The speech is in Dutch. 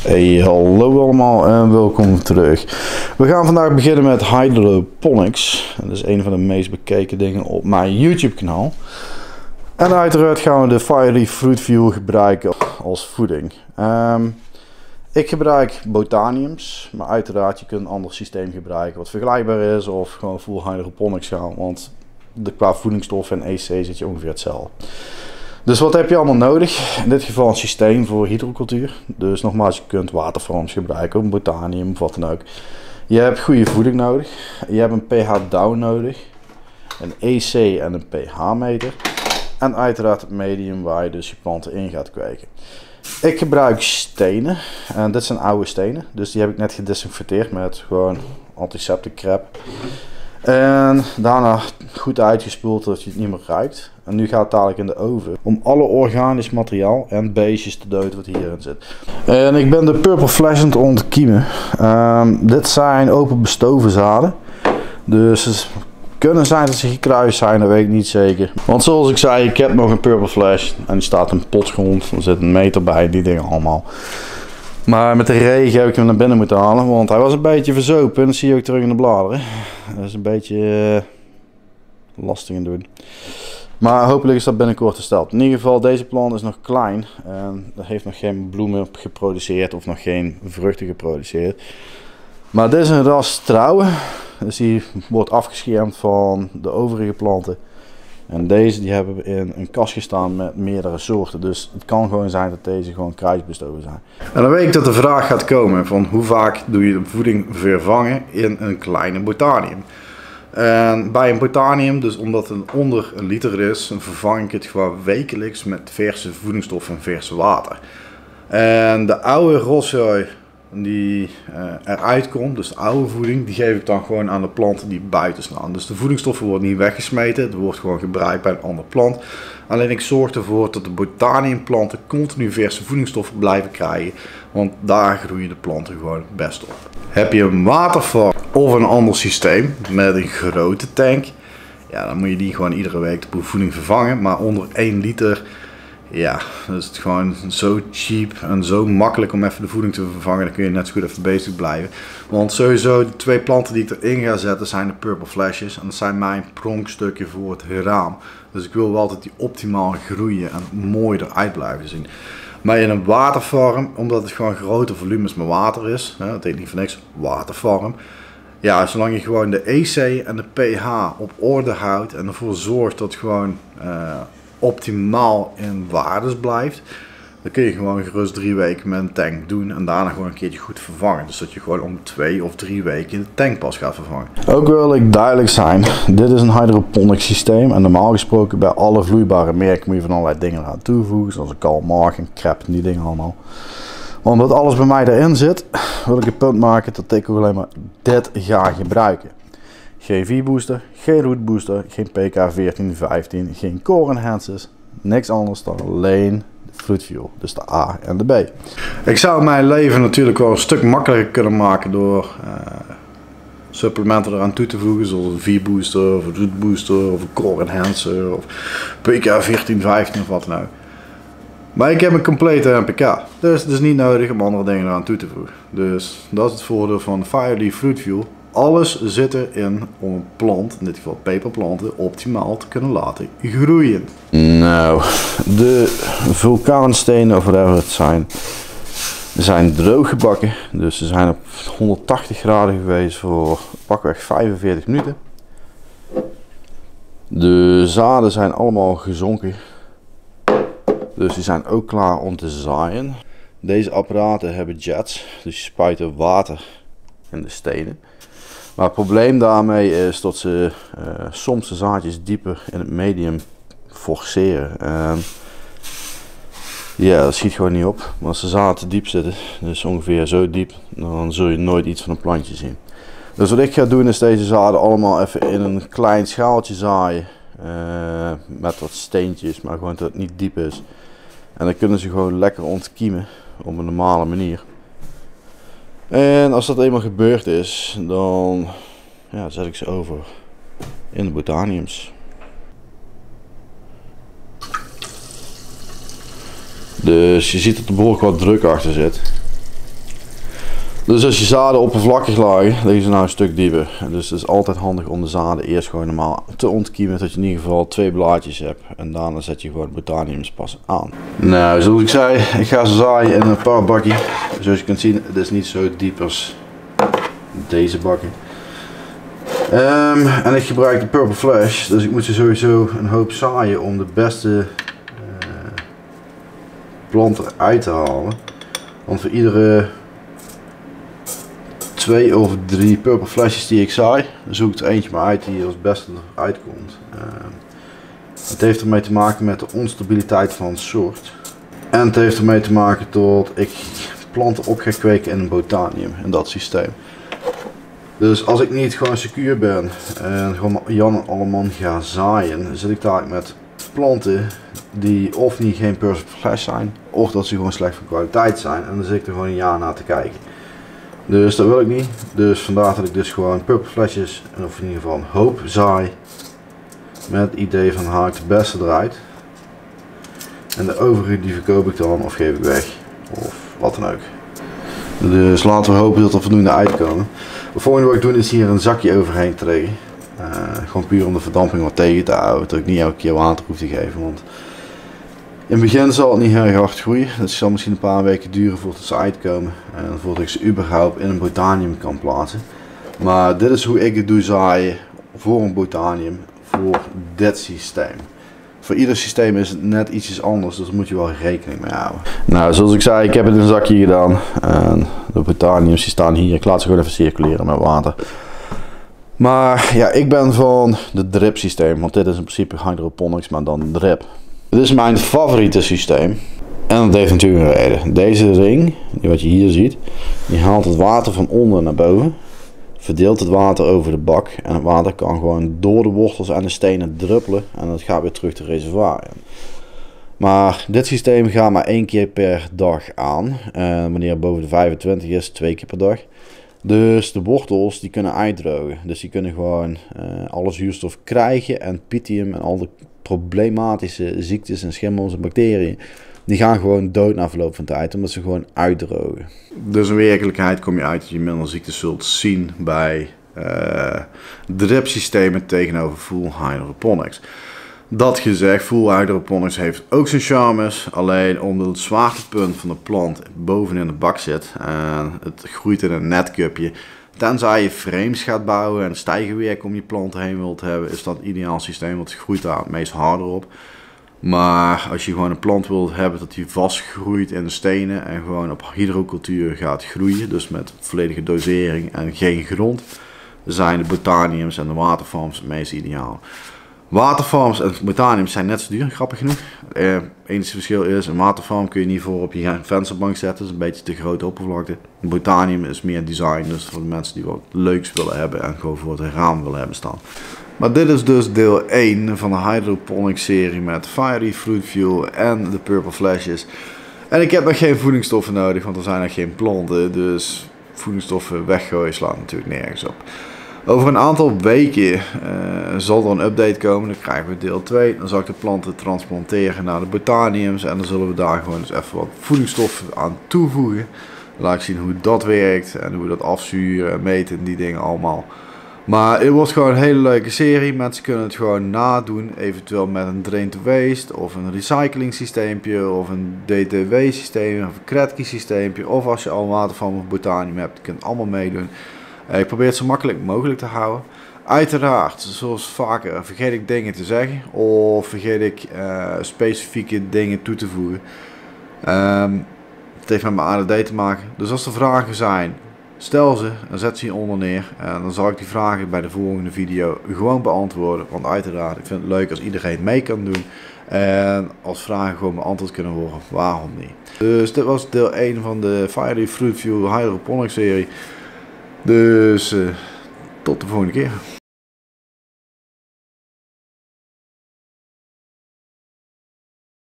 Hey, hallo allemaal en welkom terug. We gaan vandaag beginnen met hydroponics. Dat is een van de meest bekeken dingen op mijn YouTube kanaal. En uiteraard gaan we de Fiery Fruit View gebruiken als voeding. Ehm, ik gebruik botaniums, maar uiteraard je kunt een ander systeem gebruiken wat vergelijkbaar is of gewoon full hydroponics gaan, want de, qua voedingsstof en EC zit je ongeveer hetzelfde. Dus wat heb je allemaal nodig? In dit geval een systeem voor hydrocultuur. Dus nogmaals, je kunt watervorms gebruiken, een botanium of wat dan ook. Je hebt goede voeding nodig. Je hebt een pH down nodig. Een EC en een pH meter. En uiteraard het medium waar je dus je planten in gaat kweken. Ik gebruik stenen. En dit zijn oude stenen. Dus die heb ik net gedesinfecteerd met gewoon antiseptic crap. En daarna goed uitgespoeld dat je het niet meer ruikt. En nu gaat het dadelijk in de oven. Om alle organisch materiaal en beestjes te doden wat hierin zit. En ik ben de Purple Flash aan het ontkiemen. Um, dit zijn open bestoven zaden. Dus het kunnen zijn dat ze gekruist zijn, dat weet ik niet zeker. Want zoals ik zei, ik heb nog een Purple Flash. En die staat in potgrond. Er zit een meter bij, die dingen allemaal. Maar met de regen heb ik hem naar binnen moeten halen, want hij was een beetje verzopen. En dat zie je ook terug in de bladeren. Dat is een beetje uh, lastig in doen. Maar hopelijk is dat binnenkort gesteld. In ieder geval, deze plant is nog klein. En heeft nog geen bloemen geproduceerd of nog geen vruchten geproduceerd. Maar dit is een ras trouwen. Dus die wordt afgeschermd van de overige planten. En deze die hebben we in een kast gestaan met meerdere soorten. Dus het kan gewoon zijn dat deze gewoon kruisbestoven zijn. En dan weet ik dat de vraag gaat komen van hoe vaak doe je de voeding vervangen in een kleine botanium. En bij een botanium, dus omdat het onder een liter is, vervang ik het gewoon wekelijks met verse voedingsstoffen en verse water. En de oude roszooi die uh, eruit komt, dus de oude voeding, die geef ik dan gewoon aan de planten die buiten staan. Dus de voedingsstoffen worden niet weggesmeten, het wordt gewoon gebruikt bij een andere plant. Alleen ik zorg ervoor dat de botaniumplanten continu verse voedingsstoffen blijven krijgen, want daar groeien de planten gewoon best op. Heb je een waterval of een ander systeem met een grote tank, ja, dan moet je die gewoon iedere week de voeding vervangen, maar onder 1 liter ja, is het gewoon zo cheap en zo makkelijk om even de voeding te vervangen. Dan kun je net zo goed even bezig blijven. Want sowieso, de twee planten die ik erin ga zetten zijn de Purple Flashes. En dat zijn mijn pronkstukje voor het raam. Dus ik wil wel dat die optimaal groeien en mooi eruit blijven zien. Maar in een waterfarm, omdat het gewoon grote volumes met water is, hè, dat heet niet voor niks, waterfarm. Ja, zolang je gewoon de EC en de pH op orde houdt en ervoor zorgt dat gewoon... Uh, optimaal in waardes blijft, dan kun je gewoon gerust drie weken met een tank doen en daarna gewoon een keertje goed vervangen. Dus dat je gewoon om twee of drie weken de tank pas gaat vervangen. Ook wil ik duidelijk zijn, dit is een hydroponic systeem en normaal gesproken bij alle vloeibare merken moet je van allerlei dingen aan toevoegen, zoals een kalmark en crap en die dingen allemaal. Omdat alles bij mij erin zit, wil ik het punt maken dat ik alleen maar dit ga gebruiken. Geen V-booster, geen root booster, geen PK1415, geen core enhancers, niks anders dan alleen de fuel, dus de A en de B. Ik zou mijn leven natuurlijk wel een stuk makkelijker kunnen maken door uh, supplementen eraan toe te voegen, zoals een V-booster of een root booster of een core enhancer of PK1415 of wat ook. Maar ik heb een complete NPK, dus het is niet nodig om andere dingen eraan toe te voegen. Dus dat is het voordeel van Fireleaf Fruit Fuel alles zit erin om een plant, in dit geval peperplanten, optimaal te kunnen laten groeien. Nou, de vulkaanstenen of whatever het zijn, zijn droog gebakken. Dus ze zijn op 180 graden geweest voor pakweg 45 minuten. De zaden zijn allemaal gezonken. Dus die zijn ook klaar om te zaaien. Deze apparaten hebben jets, dus je spuiten water in de stenen. Maar het probleem daarmee is dat ze uh, soms de zaadjes dieper in het medium forceren. En ja, dat schiet gewoon niet op. Maar als de te diep zitten, dus ongeveer zo diep, dan zul je nooit iets van een plantje zien. Dus wat ik ga doen is deze zaden allemaal even in een klein schaaltje zaaien. Uh, met wat steentjes, maar gewoon dat het niet diep is. En dan kunnen ze gewoon lekker ontkiemen op een normale manier. En als dat eenmaal gebeurd is, dan ja, zet ik ze over in de botaniums. Dus je ziet dat er behoorlijk wat druk achter zit. Dus als je zaden oppervlakkig leg je ze nou een stuk dieper. Dus het is altijd handig om de zaden eerst gewoon normaal te ontkiemen. Dat je in ieder geval twee blaadjes hebt. En daarna zet je gewoon botaniums pas aan. Nou, zoals ik zei, ik ga ze zaaien in een paar bakjes. Zoals je kunt zien, het is niet zo diep als deze bakken. Ehm, en ik gebruik de Purple Flash, dus ik moet ze sowieso een hoop zaaien om de beste uh, planten uit te halen. Want voor iedere twee of drie purple flesjes die ik zaai, zoek er eentje maar uit die als beste eruit komt. Uh, het heeft ermee te maken met de onstabiliteit van het soort. En het heeft ermee te maken tot ik planten op ga kweken in een botanium, in dat systeem. Dus als ik niet gewoon secuur ben en gewoon Jan en ga zaaien, zit ik daar met planten die of niet geen purple flash zijn, of dat ze gewoon slecht van kwaliteit zijn. En dan zit ik er gewoon een jaar naar te kijken. Dus dat wil ik niet. Dus vandaar dat ik dus gewoon purple flesjes, en of in ieder geval een hoop zaai. Met het idee van haal ik de beste eruit. En de overige die verkoop ik dan of geef ik weg. Of wat dan ook. Dus laten we hopen dat er voldoende uitkomen. Het volgende wat ik doe is hier een zakje overheen trekken. Uh, gewoon puur om de verdamping wat tegen te houden. Dat ik niet elke keer water hoef te geven. Want in het begin zal het niet heel hard groeien. Het zal misschien een paar weken duren voordat ze uitkomen. En voordat ik ze überhaupt in een botanium kan plaatsen. Maar dit is hoe ik het doe zaaien voor een botanium. Voor dit systeem. Voor ieder systeem is het net ietsjes anders, dus daar moet je wel rekening mee houden. Nou, zoals ik zei, ik heb het in een zakje gedaan. En de botaniums die staan hier. Ik laat ze gewoon even circuleren met water. Maar ja, ik ben van de drip systeem, want dit is in principe hydroponics, maar dan drip. Dit is mijn favoriete systeem. En dat heeft natuurlijk een reden. Deze ring, wat je hier ziet, die haalt het water van onder naar boven. Verdeelt het water over de bak. En het water kan gewoon door de wortels en de stenen druppelen. En dat gaat weer terug de reservoir. Maar dit systeem gaat maar één keer per dag aan. Uh, wanneer het boven de 25 is, twee keer per dag. Dus de wortels die kunnen uitdrogen. Dus die kunnen gewoon uh, alle zuurstof krijgen. En pythium en al de problematische ziektes en schimmels en bacteriën. Die gaan gewoon dood na verloop van tijd, omdat ze gewoon uitdrogen. Dus in werkelijkheid kom je uit dat je minder ziektes zult zien bij uh, dripsystemen tegenover full hydroponics. Dat gezegd, full hydroponics heeft ook zijn charmes. Alleen omdat het zwaartepunt van de plant bovenin de bak zit en het groeit in een netcupje. Tenzij je frames gaat bouwen en stijgenwerk om je planten heen wilt hebben, is dat een ideaal systeem, want het groeit daar het meest harder op. Maar als je gewoon een plant wilt hebben dat die vastgroeit in de stenen en gewoon op hydrocultuur gaat groeien, dus met volledige dosering en geen grond, zijn de botaniums en de waterfarms het meest ideaal. Waterfarms en botaniums zijn net zo duur, grappig genoeg. Eh, enige verschil is, een waterfarm kun je niet voor op je vensterbank zetten, dat is een beetje te grote oppervlakte. Botanium is meer design, dus voor de mensen die wat leuks willen hebben en gewoon voor het raam willen hebben staan. Maar dit is dus deel 1 van de hydroponic serie met Fiery Fruit Fuel en de Purple Flashes. En ik heb nog geen voedingsstoffen nodig, want er zijn nog geen planten, dus voedingsstoffen weggooien slaat natuurlijk nergens op. Over een aantal weken uh, zal er een update komen. Dan krijgen we deel 2. Dan zal ik de planten transplanteren naar de botaniums. En dan zullen we daar gewoon even wat voedingsstoffen aan toevoegen. Laat ik zien hoe dat werkt. En hoe we dat afzuren en meten en die dingen allemaal. Maar het wordt gewoon een hele leuke serie. Mensen kunnen het gewoon nadoen. Eventueel met een drain to waste. Of een recycling systeempje. Of een DTW systeem. Of een Kretki systeempje. Of als je al een waterfarm of botanium hebt. Je kunt allemaal meedoen. Eh, ik probeer het zo makkelijk mogelijk te houden. Uiteraard, zoals vaker, vergeet ik dingen te zeggen of vergeet ik uh, specifieke dingen toe te voegen. Um, het heeft met mijn ADD te maken. Dus als er vragen zijn, stel ze en zet ze hieronder neer. En dan zal ik die vragen bij de volgende video gewoon beantwoorden. Want uiteraard, ik vind het leuk als iedereen mee kan doen. En als vragen gewoon beantwoord kunnen worden, waarom niet. Dus dit was deel 1 van de Fiery Fruit View Hydroponics serie. Dus uh, tot de volgende keer.